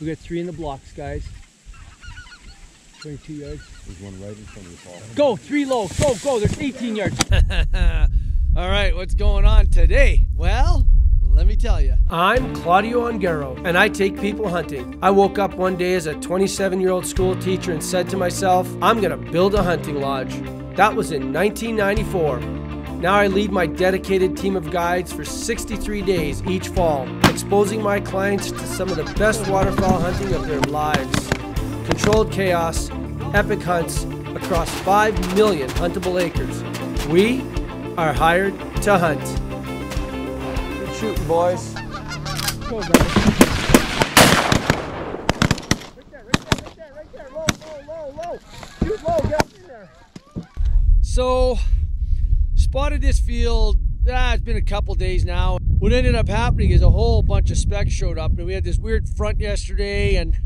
We got three in the blocks, guys. 22 yards. There's one right in front of the ball. Go, three low. Go, go. There's 18 yards. All right, what's going on today? Well, let me tell you. I'm Claudio Ongaro, and I take people hunting. I woke up one day as a 27 year old school teacher and said to myself, I'm going to build a hunting lodge. That was in 1994. Now I lead my dedicated team of guides for 63 days each fall, exposing my clients to some of the best waterfowl hunting of their lives. Controlled chaos, epic hunts across 5 million huntable acres. We are hired to hunt. Good shooting, boys. Go. So, spotted this field. Ah, it's been a couple days now. What ended up happening is a whole bunch of specks showed up, and we had this weird front yesterday, and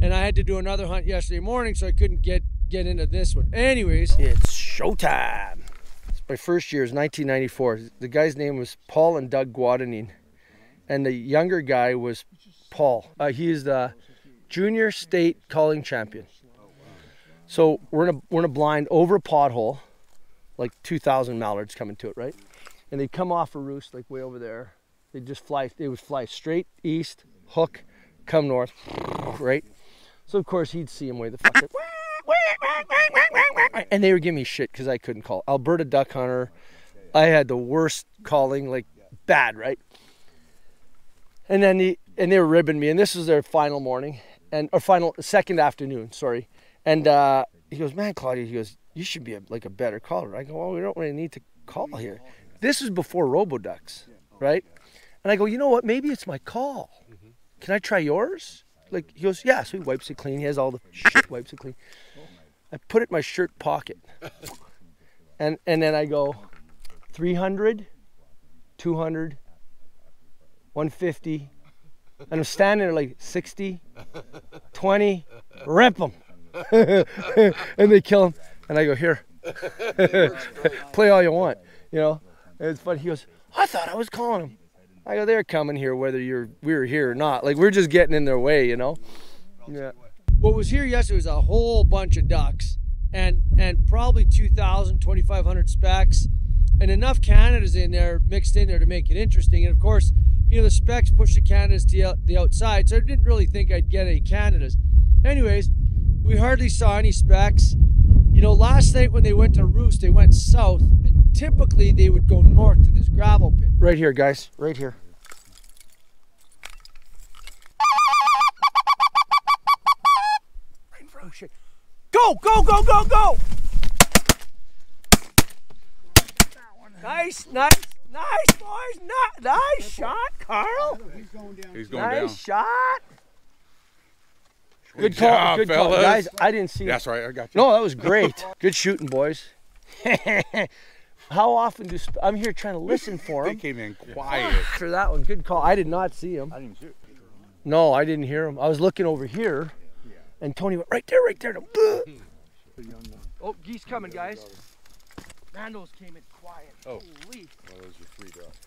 and I had to do another hunt yesterday morning, so I couldn't get get into this one. Anyways, It's showtime. It's my first year, is 1994. The guy's name was Paul and Doug Guadagnine, and the younger guy was Paul. Uh, he is the junior state calling champion. So we're in a we're in a blind over a pothole, like 2,000 mallards coming to it, right? And they'd come off a roost like way over there. They'd just fly. They would fly straight east, hook, come north, right? So of course he'd see him way the fuck. And they were giving me shit because I couldn't call. Alberta duck hunter. I had the worst calling, like bad, right? And then he and they were ribbing me, and this was their final morning and or final second afternoon, sorry. And uh, he goes, "Man, Claudio," he goes, "You should be a, like a better caller." I go, "Well, we don't really need to call here." This was before RoboDucks, right? And I go, "You know what? Maybe it's my call. Can I try yours?" Like he goes, "Yeah." So he wipes it clean. He has all the shit, wipes it clean. I put it in my shirt pocket, and and then I go, 300, 200, 150, and I'm standing there like 60, 20, rip them. and they kill him. And I go, here, play all you want. You know, and it's funny. He goes, I thought I was calling him. I go, they're coming here whether you're we were here or not. Like we're just getting in their way, you know. Yeah. what was here yesterday was a whole bunch of ducks and and probably 2,000, 2,500 specks and enough Canadas in there mixed in there to make it interesting. And of course, you know, the specks push the Canadas to the the outside, so I didn't really think I'd get any Canadas. Anyways, we hardly saw any specks. You know, last night when they went to roost, they went south, and typically they would go north to this gravel pit. Right here, guys. Right here. Right in front of shit. Go, go, go, go, go! Nice, nice, nice, boys. Ni- nice shot, Carl. He's going down. He's going Nice down. shot. Good Good call, job, good call, guys. I didn't see. That's right. I got you. No, that was great. Good shooting, boys. How often do sp- I'm here trying to listen for him? They him? came in quiet. For that one, good call. I did not see him. I didn't shoot. No, I didn't hear him. I was looking over here, and Tony went right there, right there. Oh, geese coming, guys. Man, those came in quiet. Oh. Holy. Well, those are three drops.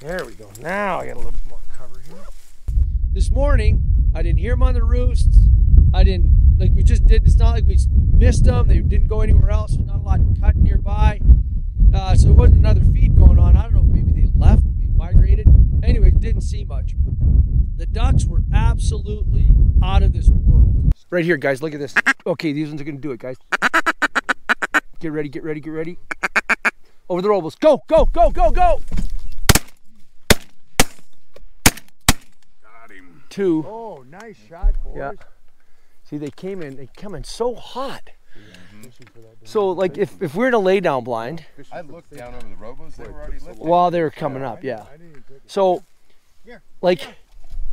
There we go. Now I got a little bit more cover here. This morning. I didn't hear them on the roosts. I didn't like we just did. It's not like we missed them. They didn't go anywhere else. There's not a lot cut nearby, uh, so it wasn't another feed going on. I don't know if maybe they left, maybe migrated. Anyway, didn't see much. The ducks were absolutely out of this world. Right here, guys. Look at this. Okay, these ones are gonna do it, guys. Get ready, get ready, get ready. Over the robos. Go, go, go, go, go. Got him. Two. Oh, nice shot, boys. Yeah. See, they came in. They come in so hot. So, like, if, if we're in a lay down blind, I looked down over the robos. They were already lifted. while they were coming up, yeah. So, like,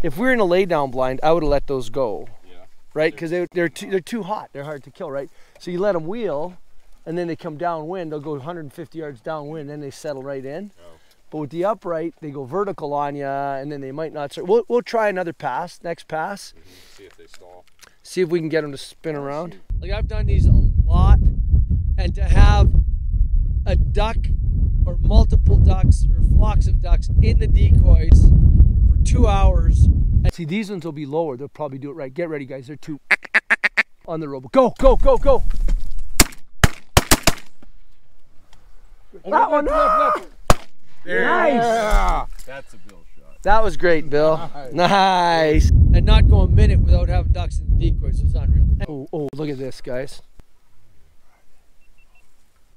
if we're in a lay down blind, I would have let those go, Yeah. right? Because they, they're too, they're too hot. They're hard to kill, right? So you let them wheel, and then they come downwind. They'll go 150 yards downwind, then they settle right in. Oh. But with the upright, they go vertical on you, and then they might not. Start. We'll, we'll try another pass, next pass, mm-hmm. See if they stall. see if we can get them to spin around. Like I've done these a lot, and to have a duck or multiple ducks or flocks of ducks in the decoys for two hours. See, these ones will be lower. They'll probably do it right. Get ready, guys. They're two on the robo. Go, go, go, go. That one. Nice. That's a bill shot. That was great, Bill. Nice. And not go a minute without having ducks in the decoys is unreal. Oh, oh, look at this, guys.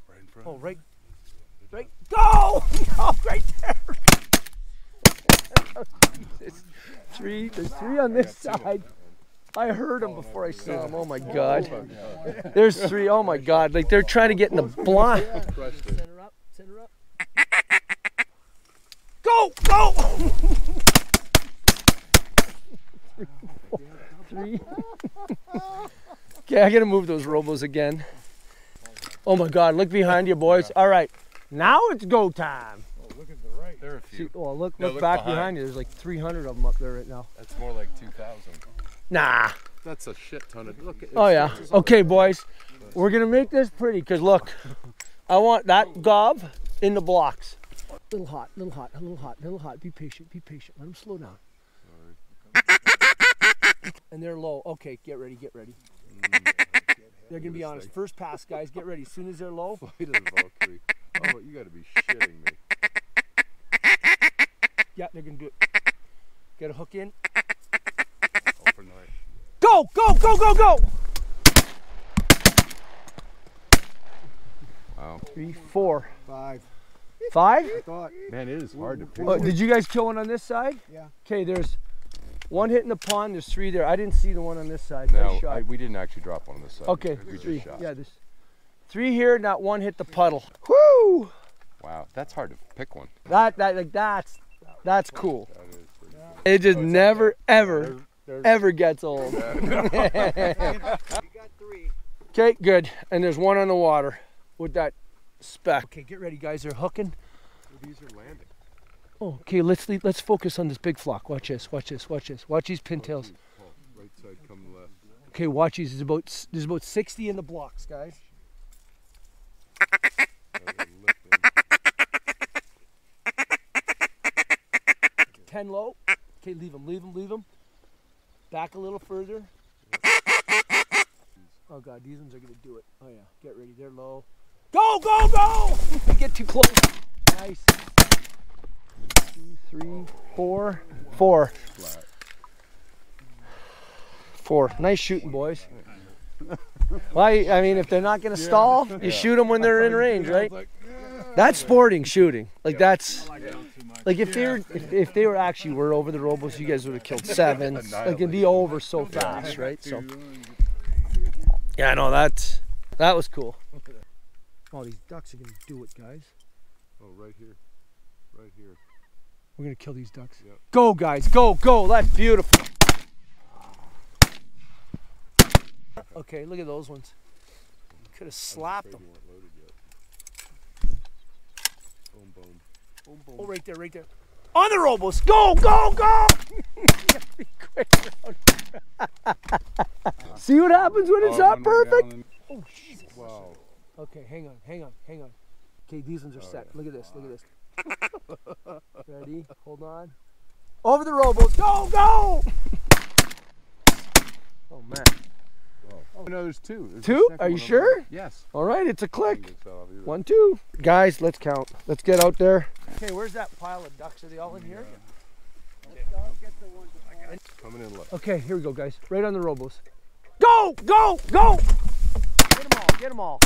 Right in front. Oh, right, right. Go! Oh, right there. Jesus. Three. There's three on this side. I heard them before I saw them. Oh, oh my God. There's three. Oh my God. Like they're trying to get in the blind. Center up, center up. Go! Go! Three. Okay, I gotta move those robos again. Oh my God! Look behind you, boys. All right, now it's go time. Oh, look at the right. There are a See, few. oh, look, No, look, look back behind. behind you. There's like 300 of them up there right now. That's more like 2,000. Nah. That's a shit ton of. Look at Oh yeah. Okay, boys. We're gonna make this pretty, cause look, I want that gob in the blocks. Little hot, little hot, a little hot, little hot. Be patient, be patient. Let them slow down. And they're low. Okay, get ready, get ready. They're gonna be honest. First pass, guys. Get ready. As soon as they're low, Flight of the Valkyrie. Oh, you gotta be shitting me. yeah, they're gonna do it. Get a hook in. Go, go, go, go, go. Wow. Three, four, Five. Five. I Thought. Man, it is hard to pick. Oh, did you guys kill one on this side? Yeah. Okay, there's one hit in the pond. There's three there. I didn't see the one on this side. No, nice shot. I, we didn't actually drop one on this side. okay, we three. just shot. Yeah, this three here. Not one hit the puddle. Woo! Wow, that's hard to pick one. That that like that's that's cool. That is pretty cool. It just never ever ever gets old. You got. Okay, good. And there's one on the water with that speck. Okay, get ready, guys. They're hooking. These are landing. Oh, okay. Let's let's focus on this big flock. Watch this. Watch this. Watch this. Watch these pintails. Oh, right side, come left. Okay, watch these. There's about there's about 60 in the blocks, guys. They're lifting. 10 low. Okay, leave them. Leave them. Leave them. Back a little further. Oh god, these ones are gonna do it. Oh yeah, get ready. They're low. Go, go, go! Get too close. Nice. Two, three, four, four. Four. Nice shooting, boys. Well, I, I mean, if they're not gonna stall, you shoot them when they're in range, right? That's sporting shooting. Like that's like if they were if, if they were actually were over the robos, you guys would have killed seven. Like it'd be over so fast, right? So yeah, no, that's that was cool. Oh, these ducks are gonna do it, guys. Oh, right here. Right here. We're gonna kill these ducks. Yep. Go, guys, go, go. That's beautiful. Okay, look at those ones. Could have slapped them. Afraid you weren't loaded yet. Boom, boom. Boom, boom. Oh, right there, right there. On the robos. Go, go, go! See what happens when it's Oh, not one went perfect? down and- Oh, Jesus. Wow. Okay, hang on, hang on, hang on. Okay, these ones are oh, set. Look at this, look at this. Ready? Hold on. Over the robos. Go, go! Oh, man. Oh, no, there's two. There's Two? Are you sure? there. Yes. All right, it's a click. think so, I'll be right- One, two. Guys, let's count. Let's get out there. Okay, where's that pile of ducks? Are they all in here? Coming in left. Okay, here we go, guys. Right on the robos. Go, go, go! Get them all, get them all.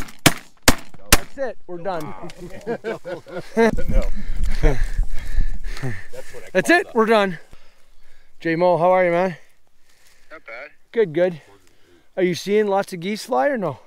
That's it. We're done. no. That's what I That's it. We're done. J Mo, how are you, man? Not bad. Good, good. Are you seeing lots of geese fly or no?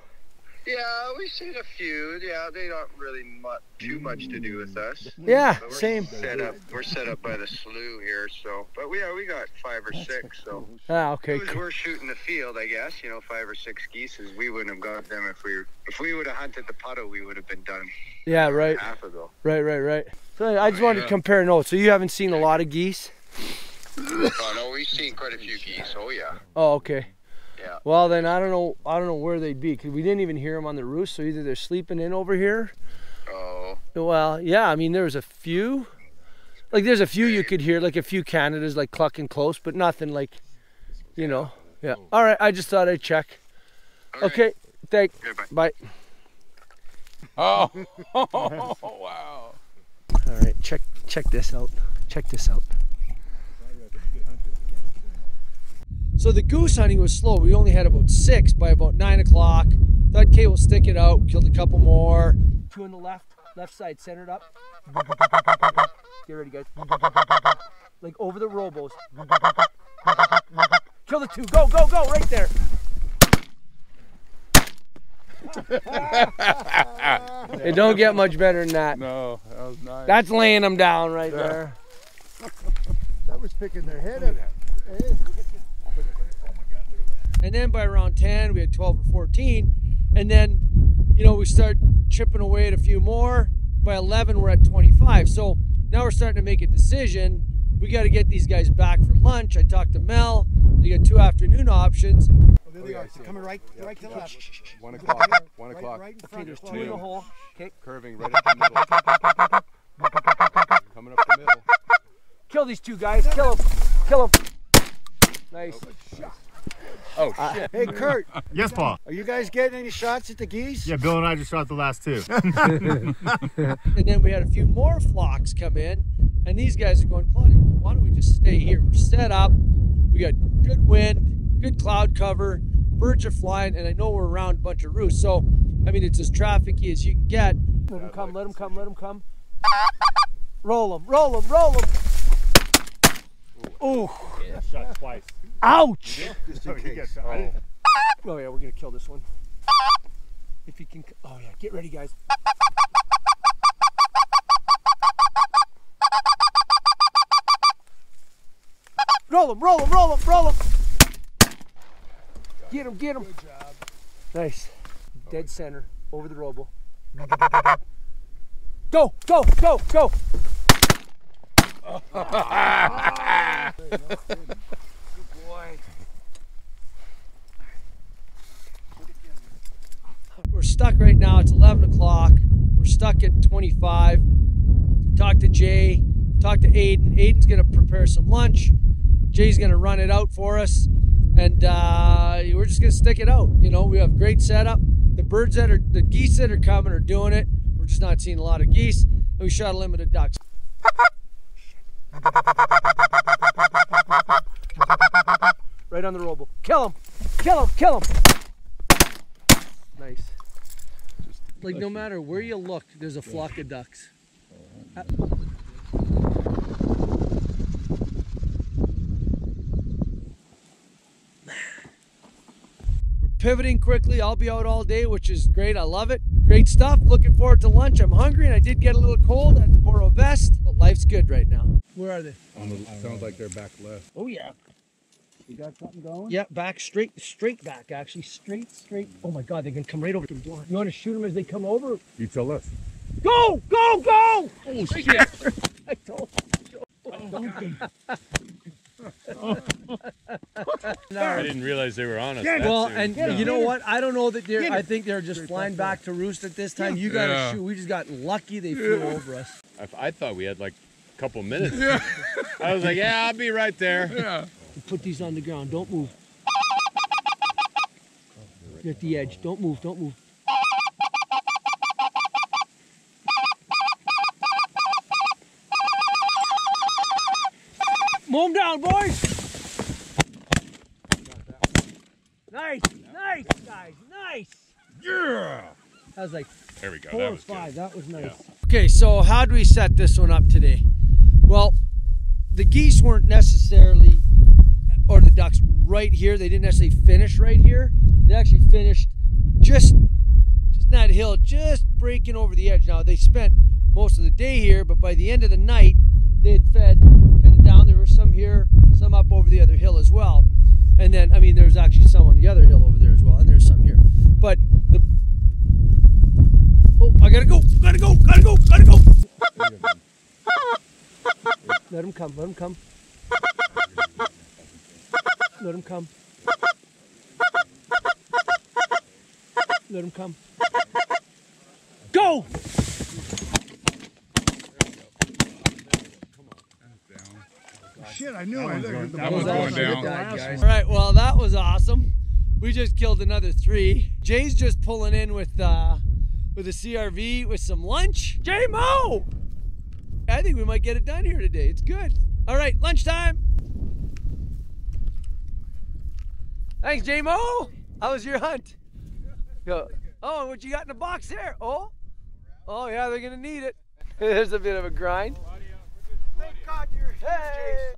Yeah, we've seen a few. Yeah, they don't really much, too much to do with us. Yeah, we're same. Set up. We're set up by the slough here, so. But we, yeah, we got five or six. So Ah, okay. was cool. we're shooting the field, I guess. You know, five or six geese. We wouldn't have got them if we if we would have hunted the puddle. We would have been done Yeah, right, half ago. right, right, right. So I just wanted to compare notes. So you haven't seen a lot of geese? Oh no, we've seen quite a few geese. Oh yeah. Oh, okay. Yeah. Well, then I don't know. I don't know where they'd be because we didn't even hear them on the roost. So either they're sleeping in over here. Oh. Well, yeah. I mean, there was a few, Like there's a few you could hear, like a few Canadas like clucking close, but nothing like, you know. Yeah. All right. I just thought I'd check. All right. Okay. Thank. Okay, bye. Bye. Oh, wow. All right. Check check this out. Check this out. So the goose hunting was slow. We only had about six by about nine o'clock. Thought, okay, we'll stick it out. Killed a couple more. Two on the left, left side, centered up. Get ready, guys. Like over the robos. Kill the two. Go, go, go! Right there. it don't get much better than that. No, that was nice. That's laying them down right there. That was picking their head up. And then by around 10, we had 12 or 14. And then, you know, we start chipping away at a few more. By 11, we're at 25. So now we're starting to make a decision. We got to get these guys back for lunch. I talked to Mel. They got two afternoon options. Oh, there they are. Coming right, right to the left. One o'clock. One Right, o'clock. right in Okay, front. there's two in the hole. Okay, Curving right up the middle. Coming up the middle. kill these two guys. Kill them. Kill them. Nice. Oh, Oh, uh, shit. Hey, Kurt, Yes, Paul. are you guys getting any shots at the geese? Yeah, Bill and I just shot the last two. And then we had a few more flocks come in. And these guys are going, Claudio, well, why don't we just stay here? We're set up. We got good wind, good cloud cover. Birds are flying. And I know we're around a bunch of roosts. So, I mean, it's as trafficy as you can get. Let them come. Let them come. Let them come. Roll them. Roll them. Roll them. Ooh. Yeah, shot twice. Ouch. Just in Oh, case. shot. Oh. oh yeah, we're gonna kill this one. If you can. Oh yeah, get ready, guys. Roll them, roll them, roll them, roll them. Get him, get him. Nice. Oh, Dead center, over the robo. Go, go, go, go. Oh, We're stuck right now. It's 11 o'clock. We're stuck at 25. Talk to Jay. Talk to Aiden. Aiden's going to prepare some lunch. Jay's going to run it out for us. And uh, we're just going to stick it out. You know, we have great setup. The birds that are, the geese that are coming are doing it. We're just not seeing a lot of geese. And we shot a limited ducks. Right on the robo. Kill him. Kill him. Kill him. Nice. Like, no matter where you look, there's a flock of ducks. We're pivoting quickly. I'll be out all day, which is great. I love it. Great stuff. Looking forward to lunch. I'm hungry and I did get a little cold. I had to borrow a vest, but life's good right now. Where are they? Sounds like they're back left. Oh, yeah. You got something going? Yeah, back straight, straight back, actually. Straight, straight. Oh my God, they can come right over the door. You want to shoot them as they come over? You tell us. Go, go, go! Oh, shit. I told I didn't realize they were on us. that Well, soon. and you know what? I don't know that they're. I think they're just flying back to roost at this time. You got to Yeah. shoot. We just got lucky. They flew over us. I, I thought we had like a couple minutes. I was like, yeah, I'll be right there. Yeah. Put these on the ground. Don't move. You're at the edge. Don't move. Don't move. Mow 'em down, boys. Nice, nice, guys, nice. Yeah. That was like There we go. four That or was five. good. That was nice. Okay, so how do we set this one up today? Well, the geese weren't necessarily, or the ducks right here. They didn't actually finish right here. They actually finished just, just that hill, just breaking over the edge. Now they spent most of the day here, but by the end of the night, they had fed kind of down. There were some here, some up over the other hill as well. And then, I mean, there was actually some on the other hill over there as well, and there's some here. But the Oh, I gotta go, gotta go, gotta go, gotta go. Let him come, let him come. Let him come. Let him come. Go! shit, I knew I looked at the that one's going Look down. All right, well that was awesome. We just killed another three. Jay's just pulling in with uh with a CRV with some lunch. J Mo! I think we might get it done here today. It's good. All right, lunchtime. Thanks, JMO. How was your hunt? Go. Oh, what you got in the box there? Oh, oh yeah, they're gonna need it. There's a bit of a grind. Hey.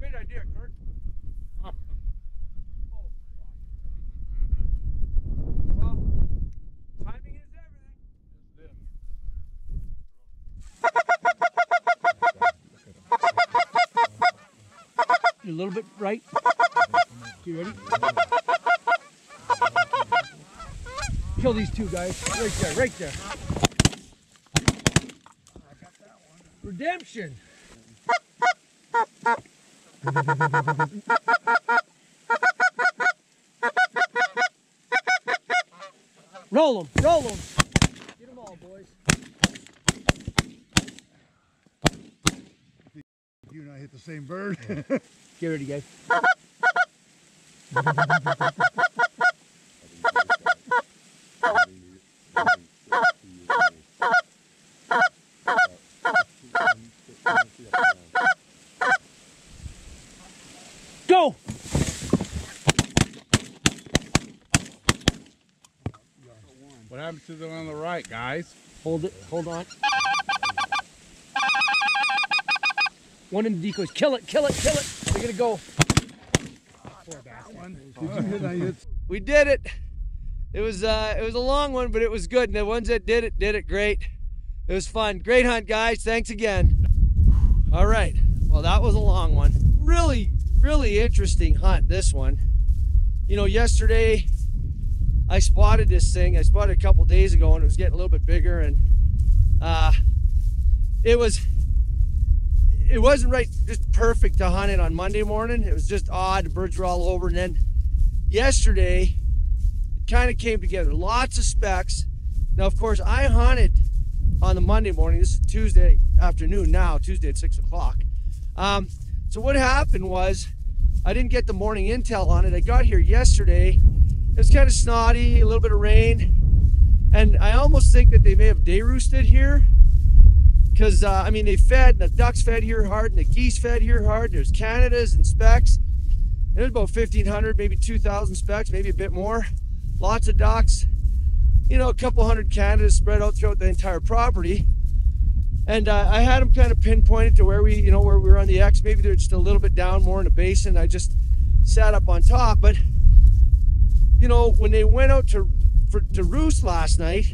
Great idea, Kurt. Well, timing is everything. A little bit right. You ready? Kill these two guys. Right there, right there. Redemption. roll them, roll them. Get them all, boys. You and I hit the same bird. Get ready, guys. Go! What happened to the one on the right, guys? Hold it. Hold on. One in the decoys. Kill it. Kill it. Kill it. They're gonna go. We did it. It was uh, it was a long one, but it was good. And the ones that did it did it great. It was fun. Great hunt, guys. Thanks again. All right. Well, that was a long one. Really, really interesting hunt. This one. You know, yesterday I spotted this thing. I spotted a couple days ago, and it was getting a little bit bigger, and uh, it was it wasn't right just perfect to hunt it on Monday morning. It was just odd. The birds were all over, and then yesterday it kind of came together. Lots of specks. Now, of course, I hunted on the Monday morning. This is Tuesday afternoon now, Tuesday at six o'clock. Um, so what happened was I didn't get the morning intel on it. I got here yesterday. It was kind of snotty, a little bit of rain, and I almost think that they may have day roosted here because uh, I mean they fed the ducks fed here hard and the geese fed here hard. There's Canadas and specks. There's about 1,500, maybe 2,000 specks, maybe a bit more. Lots of ducks. You know, a couple hundred Canadas spread out throughout the entire property. And uh, I had them kind of pinpointed to where we, you know, where we were on the X. Maybe they're just a little bit down more in the basin. I just sat up on top. But you know, when they went out to for, to roost last night,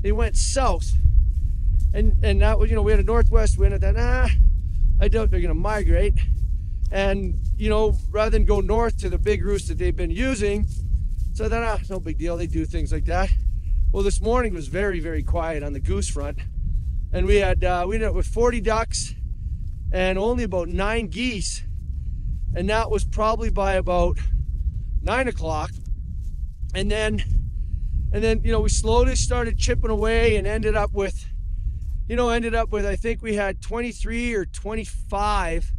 they went south and and that was you know we had a northwest wind. I thought, ah, I doubt they're gonna migrate. And you know, rather than go north to the big roost that they've been using, so I ah, no big deal. They do things like that. Well, this morning was very very quiet on the goose front, and we had uh, we ended up with 40 ducks and only about nine geese, and that was probably by about nine o'clock. And then, and then you know we slowly started chipping away and ended up with you know, ended up with I think we had 23 or 25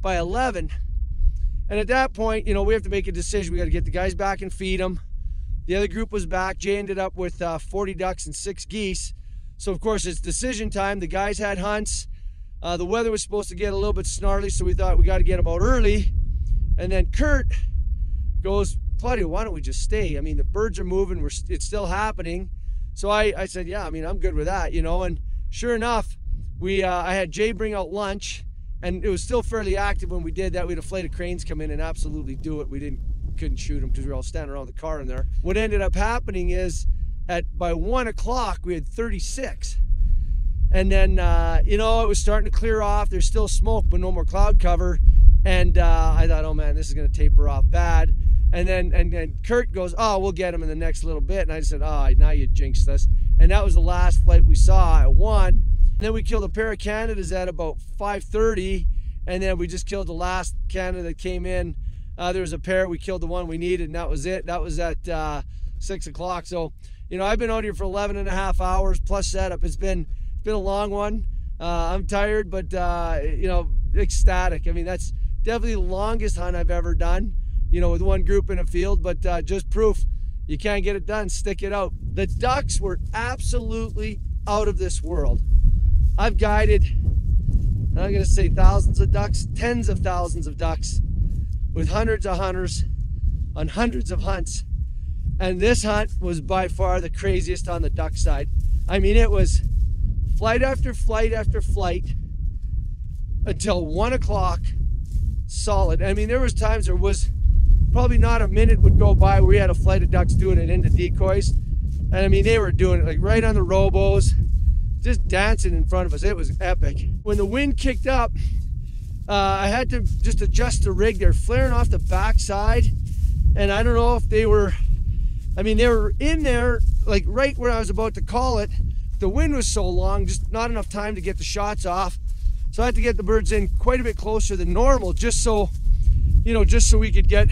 by 11. And at that point, you know, we have to make a decision. We got to get the guys back and feed them. The other group was back. Jay ended up with uh, 40 ducks and six geese. So of course it's decision time. The guys had hunts. Uh, the weather was supposed to get a little bit snarly, so we thought we got to get them out early. And then Kurt goes, Claudio, why don't we just stay? I mean, the birds are moving. We're it's still happening. So I, I said, yeah, I mean, I'm good with that, you know. And sure enough, we uh, I had Jay bring out lunch, and it was still fairly active when we did that. We had a flight of cranes come in and absolutely do it. We didn't couldn't shoot them because we were all standing around the car in there. What ended up happening is at by one o'clock we had 36. And then, uh, you know, it was starting to clear off. There's still smoke, but no more cloud cover. And uh, I thought, oh man, this is going to taper off bad. And then, and then Kurt goes, oh, we'll get him in the next little bit. And I said, oh, now you jinxed us. And that was the last flight we saw at one. And then we killed a pair of Canadas at about 5:30, and then we just killed the last Canada that came in Uh, there was a pair. We killed the one we needed, and that was it. That was at uh, six o'clock. So, you know, I've been out here for 11 and a half hours plus setup. It's been it's been a long one. Uh, I'm tired, but uh, you know, ecstatic. I mean, that's definitely the longest hunt I've ever done. You know, with one group in a field, but uh, just proof you can't get it done. Stick it out. The ducks were absolutely out of this world. I've guided, I'm going to say thousands of ducks, tens of thousands of ducks, with hundreds of hunters on hundreds of hunts. And this hunt was by far the craziest on the duck side. I mean, it was flight after flight after flight until one o'clock solid. I mean, there was times there was probably not a minute would go by where we had a flight of ducks doing it into decoys. And I mean, they were doing it like right on the robos, just dancing in front of us. It was epic. When the wind kicked up, uh, I had to just adjust the rig. They're flaring off the backside. And I don't know if they were, I mean, they were in there, like right where I was about to call it. The wind was so long, just not enough time to get the shots off. So I had to get the birds in quite a bit closer than normal, just so, you know, just so we could get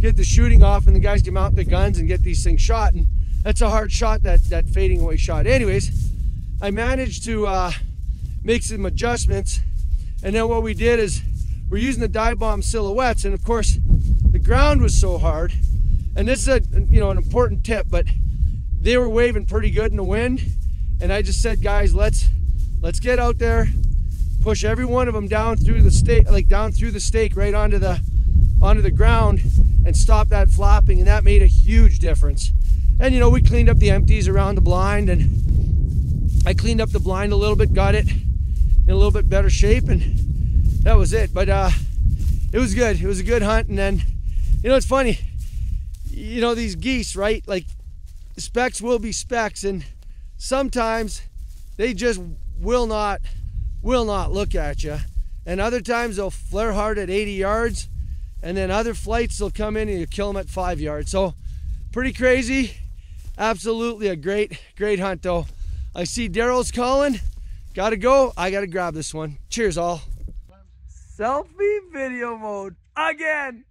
get the shooting off and the guys can mount the guns and get these things shot. And that's a hard shot, that, that fading away shot. Anyways, I managed to uh, make some adjustments. And then what we did is we're using the dive bomb silhouettes. And of course, the ground was so hard. And this is a, you know, an important tip, but they were waving pretty good in the wind. And I just said, guys, let's, let's get out there, push every one of them down through the stake, like down through the stake right onto the, onto the ground and stop that flopping and that made a huge difference. And you know, we cleaned up the empties around the blind and I cleaned up the blind a little bit, got it in a little bit better shape and that was it. But uh, it was good. It was a good hunt. And then, you know, it's funny, you know, these geese, right? Like specs will be specs and sometimes they just will not, will not look at you. And other times they'll flare hard at 80 yards and then other flights they'll come in and you kill them at five yards. So pretty crazy. Absolutely a great, great hunt though. I see Daryl's calling. Gotta go. I gotta grab this one. Cheers all. Selfie video mode again.